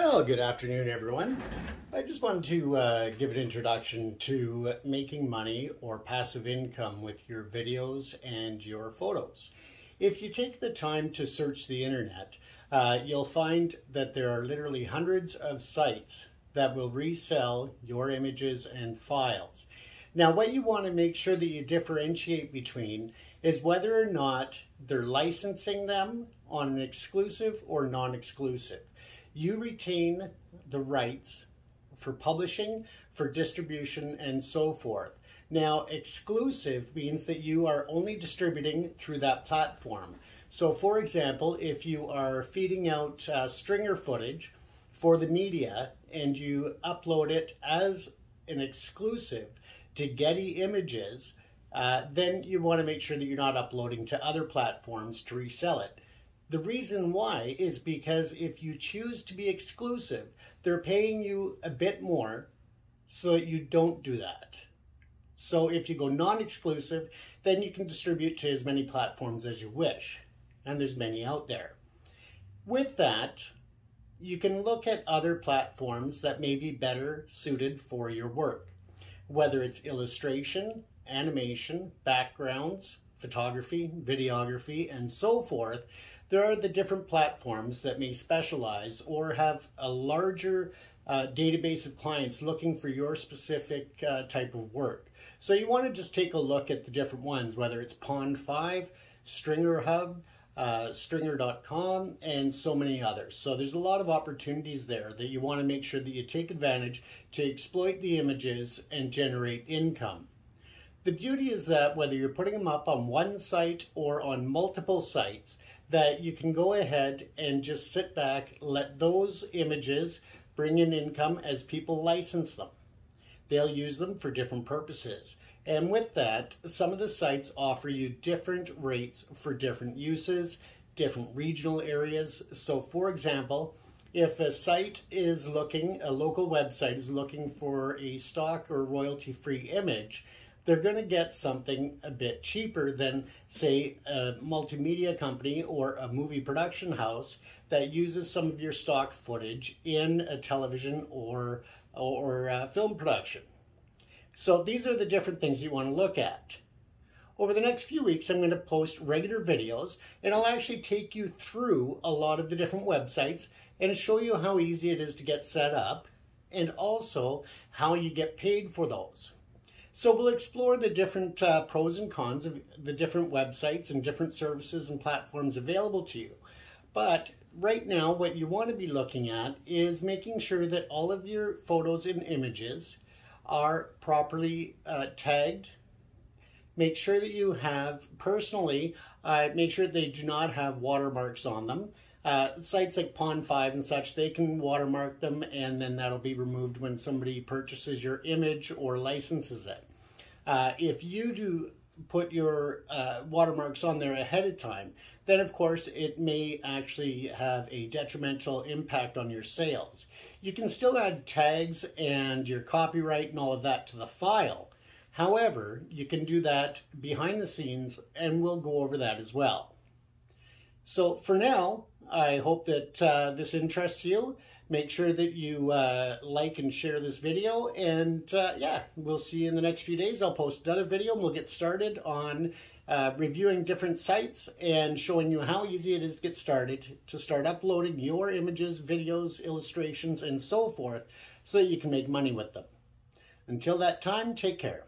Well, good afternoon, everyone. I just wanted to uh, give an introduction to making money or passive income with your videos and your photos. If you take the time to search the internet, uh, you'll find that there are literally hundreds of sites that will resell your images and files. Now, what you want to make sure that you differentiate between is whether or not they're licensing them on an exclusive or non-exclusive you retain the rights for publishing, for distribution, and so forth. Now, exclusive means that you are only distributing through that platform. So, for example, if you are feeding out uh, stringer footage for the media and you upload it as an exclusive to Getty Images, uh, then you want to make sure that you're not uploading to other platforms to resell it. The reason why is because if you choose to be exclusive, they're paying you a bit more so that you don't do that. So if you go non-exclusive, then you can distribute to as many platforms as you wish. And there's many out there. With that, you can look at other platforms that may be better suited for your work. Whether it's illustration, animation, backgrounds, photography, videography, and so forth, there are the different platforms that may specialize or have a larger uh, database of clients looking for your specific uh, type of work. So you want to just take a look at the different ones, whether it's Pond5, Stringer Hub, uh, stringer.com, and so many others. So there's a lot of opportunities there that you want to make sure that you take advantage to exploit the images and generate income. The beauty is that whether you're putting them up on one site or on multiple sites, that you can go ahead and just sit back, let those images bring in income as people license them. They'll use them for different purposes. And with that, some of the sites offer you different rates for different uses, different regional areas. So for example, if a site is looking, a local website is looking for a stock or royalty free image, they're going to get something a bit cheaper than, say, a multimedia company or a movie production house that uses some of your stock footage in a television or, or uh, film production. So these are the different things you want to look at. Over the next few weeks, I'm going to post regular videos and I'll actually take you through a lot of the different websites and show you how easy it is to get set up and also how you get paid for those. So we'll explore the different uh, pros and cons of the different websites and different services and platforms available to you. But right now, what you want to be looking at is making sure that all of your photos and images are properly uh, tagged. Make sure that you have, personally, uh, make sure they do not have watermarks on them. Uh, sites like Pond5 and such, they can watermark them and then that'll be removed when somebody purchases your image or licenses it. Uh, if you do put your uh, watermarks on there ahead of time, then of course it may actually have a detrimental impact on your sales. You can still add tags and your copyright and all of that to the file. However, you can do that behind the scenes and we'll go over that as well. So for now, I hope that uh, this interests you. Make sure that you uh, like and share this video. And uh, yeah, we'll see you in the next few days. I'll post another video and we'll get started on uh, reviewing different sites and showing you how easy it is to get started to start uploading your images, videos, illustrations, and so forth so that you can make money with them. Until that time, take care.